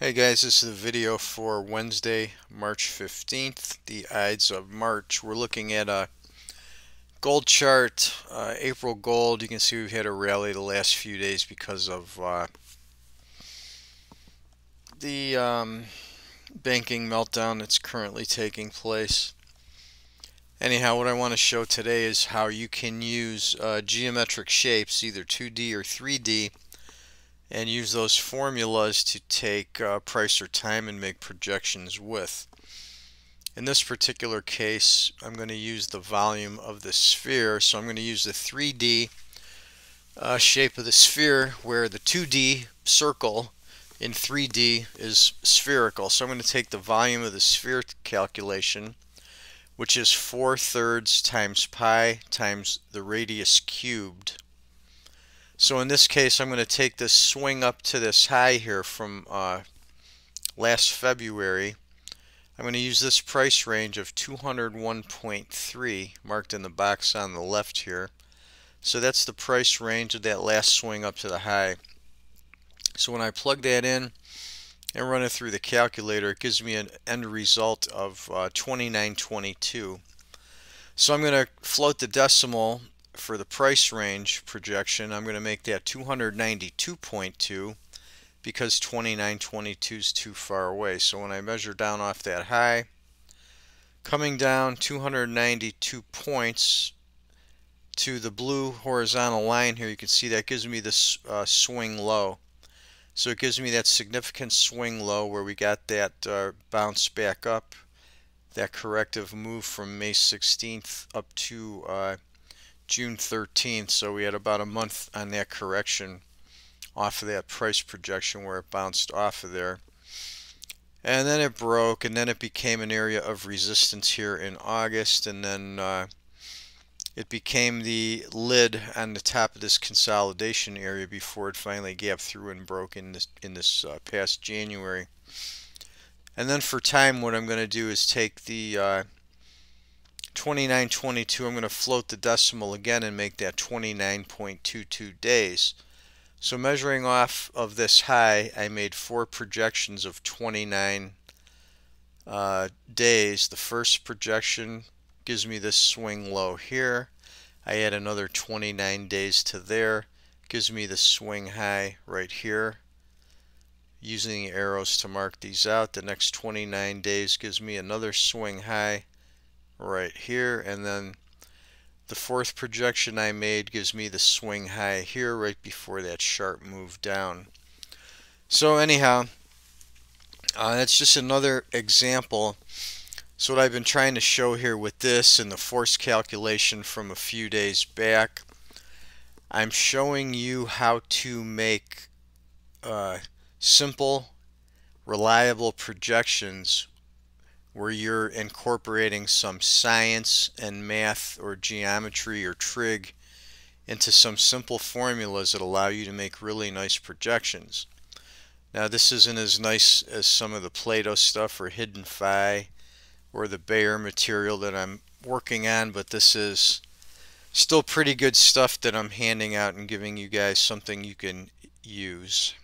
Hey guys, this is the video for Wednesday, March 15th, the Ides of March. We're looking at a gold chart, uh, April gold. You can see we've had a rally the last few days because of uh, the um, banking meltdown that's currently taking place. Anyhow, what I want to show today is how you can use uh, geometric shapes, either 2D or 3D, and use those formulas to take uh, price or time and make projections with. In this particular case, I'm going to use the volume of the sphere, so I'm going to use the 3D uh, shape of the sphere where the 2D circle in 3D is spherical. So I'm going to take the volume of the sphere calculation, which is 4 thirds times pi times the radius cubed so in this case, I'm going to take this swing up to this high here from uh, last February. I'm going to use this price range of 201.3 marked in the box on the left here. So that's the price range of that last swing up to the high. So when I plug that in and run it through the calculator, it gives me an end result of uh, 2922. So I'm going to float the decimal for the price range projection, I'm going to make that 292.2 because 2922 is too far away. So when I measure down off that high, coming down 292 points to the blue horizontal line here, you can see that gives me this uh, swing low. So it gives me that significant swing low where we got that uh, bounce back up, that corrective move from May 16th up to uh, June 13th, so we had about a month on that correction off of that price projection where it bounced off of there. And then it broke, and then it became an area of resistance here in August, and then uh, it became the lid on the top of this consolidation area before it finally gapped through and broke in this, in this uh, past January. And then for time, what I'm going to do is take the uh, 2922, I'm going to float the decimal again and make that 29.22 days. So measuring off of this high, I made four projections of 29 uh, days. The first projection gives me this swing low here. I add another 29 days to there. Gives me the swing high right here. Using the arrows to mark these out, the next 29 days gives me another swing high right here and then the fourth projection I made gives me the swing high here right before that sharp move down. So anyhow, uh, that's just another example. So what I've been trying to show here with this and the force calculation from a few days back, I'm showing you how to make uh, simple, reliable projections where you're incorporating some science and math or geometry or trig into some simple formulas that allow you to make really nice projections. Now this isn't as nice as some of the Plato stuff or Hidden Phi or the Bayer material that I'm working on, but this is still pretty good stuff that I'm handing out and giving you guys something you can use.